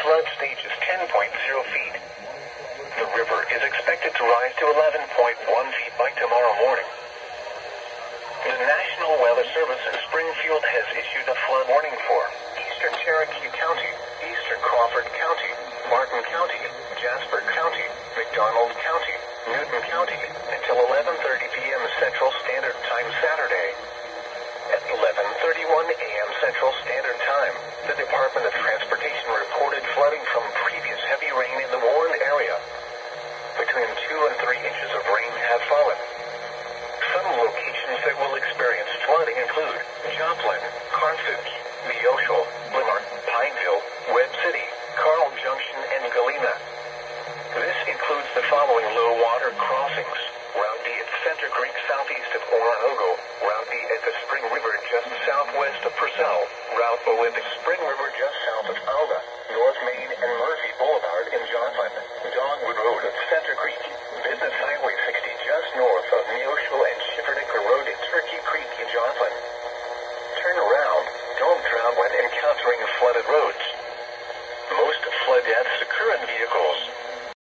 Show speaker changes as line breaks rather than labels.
Flood stage is 10.0 feet. The river is expected to rise to 11.1 feet by tomorrow morning. The National Weather Service in Springfield has issued a flood warning for eastern Cherokee County, eastern Crawford County, Barton County, Jasper County, McDonald County, Newton County Between 2 and 3 inches of rain have fallen. Some locations that will experience flooding include Joplin, Carthage, Neosho, Lamar, Pineville, Webb City, Carl Junction, and Galena. This includes the following low water crossings. Route D at Center Creek southeast of Oronogo. Route D at the Spring River just southwest of Purcell. Route O at the Spring River just south flood deaths occur in vehicles.